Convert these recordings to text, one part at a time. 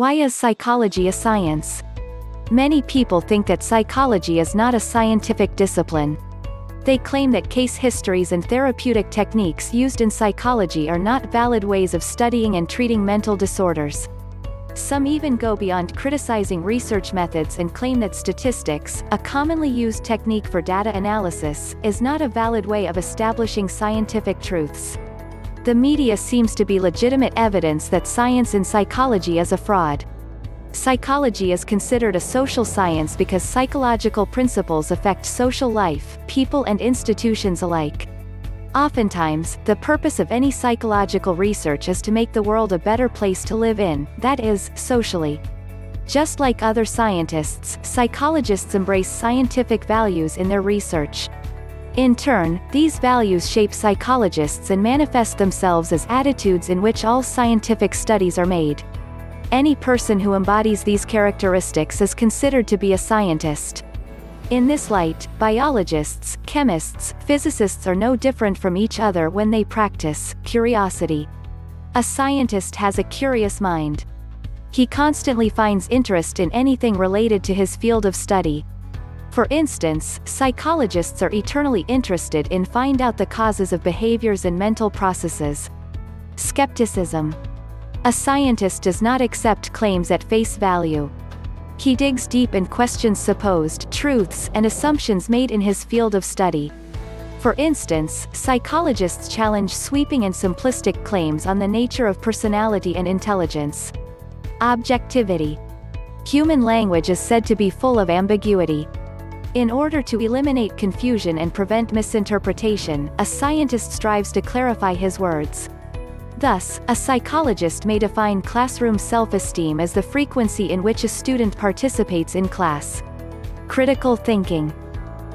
Why is psychology a science? Many people think that psychology is not a scientific discipline. They claim that case histories and therapeutic techniques used in psychology are not valid ways of studying and treating mental disorders. Some even go beyond criticizing research methods and claim that statistics, a commonly used technique for data analysis, is not a valid way of establishing scientific truths. The media seems to be legitimate evidence that science in psychology is a fraud. Psychology is considered a social science because psychological principles affect social life, people and institutions alike. Oftentimes, the purpose of any psychological research is to make the world a better place to live in, that is, socially. Just like other scientists, psychologists embrace scientific values in their research. In turn, these values shape psychologists and manifest themselves as attitudes in which all scientific studies are made. Any person who embodies these characteristics is considered to be a scientist. In this light, biologists, chemists, physicists are no different from each other when they practice curiosity. A scientist has a curious mind. He constantly finds interest in anything related to his field of study. For instance, psychologists are eternally interested in find out the causes of behaviors and mental processes. Skepticism. A scientist does not accept claims at face value. He digs deep and questions supposed truths and assumptions made in his field of study. For instance, psychologists challenge sweeping and simplistic claims on the nature of personality and intelligence. Objectivity. Human language is said to be full of ambiguity. In order to eliminate confusion and prevent misinterpretation, a scientist strives to clarify his words. Thus, a psychologist may define classroom self-esteem as the frequency in which a student participates in class. Critical thinking.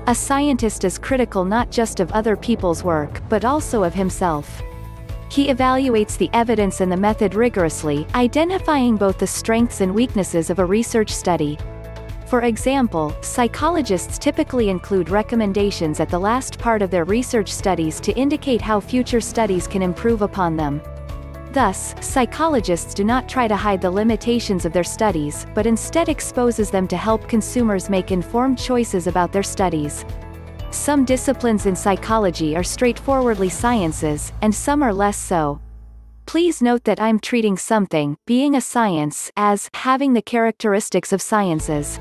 A scientist is critical not just of other people's work, but also of himself. He evaluates the evidence and the method rigorously, identifying both the strengths and weaknesses of a research study. For example, psychologists typically include recommendations at the last part of their research studies to indicate how future studies can improve upon them. Thus, psychologists do not try to hide the limitations of their studies, but instead exposes them to help consumers make informed choices about their studies. Some disciplines in psychology are straightforwardly sciences, and some are less so. Please note that I'm treating something, being a science, as having the characteristics of sciences.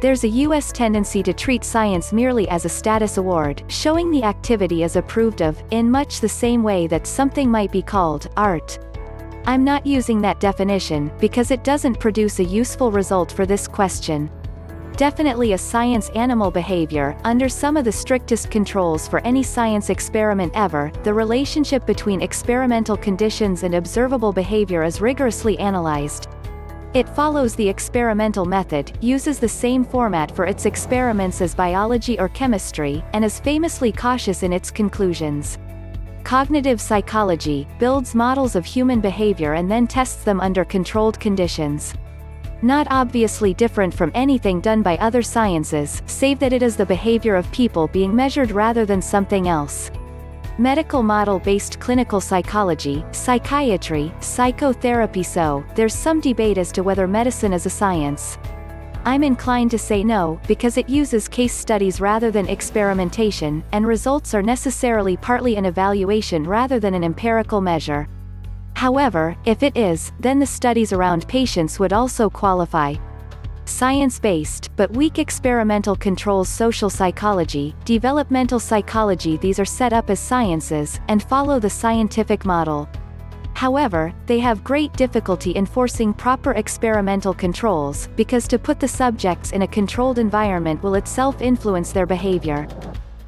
There's a US tendency to treat science merely as a status award, showing the activity is approved of, in much the same way that something might be called art. I'm not using that definition, because it doesn't produce a useful result for this question. Definitely a science animal behavior, under some of the strictest controls for any science experiment ever, the relationship between experimental conditions and observable behavior is rigorously analyzed, it follows the experimental method, uses the same format for its experiments as biology or chemistry, and is famously cautious in its conclusions. Cognitive psychology builds models of human behavior and then tests them under controlled conditions. Not obviously different from anything done by other sciences, save that it is the behavior of people being measured rather than something else. Medical model-based clinical psychology, psychiatry, psychotherapy so, there's some debate as to whether medicine is a science. I'm inclined to say no, because it uses case studies rather than experimentation, and results are necessarily partly an evaluation rather than an empirical measure. However, if it is, then the studies around patients would also qualify, science-based, but weak experimental controls social psychology, developmental psychology these are set up as sciences, and follow the scientific model. However, they have great difficulty enforcing proper experimental controls, because to put the subjects in a controlled environment will itself influence their behavior.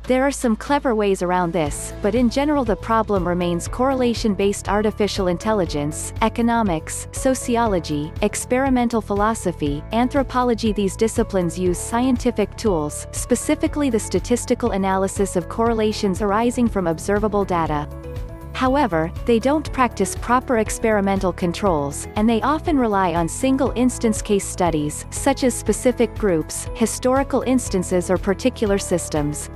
There are some clever ways around this, but in general the problem remains correlation-based artificial intelligence, economics, sociology, experimental philosophy, anthropology These disciplines use scientific tools, specifically the statistical analysis of correlations arising from observable data. However, they don't practice proper experimental controls, and they often rely on single-instance case studies, such as specific groups, historical instances or particular systems.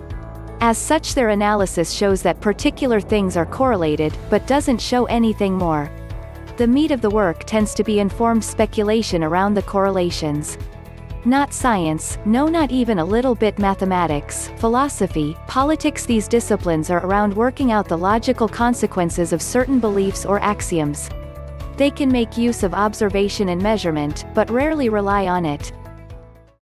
As such their analysis shows that particular things are correlated, but doesn't show anything more. The meat of the work tends to be informed speculation around the correlations. Not science, no not even a little bit mathematics, philosophy, politics these disciplines are around working out the logical consequences of certain beliefs or axioms. They can make use of observation and measurement, but rarely rely on it.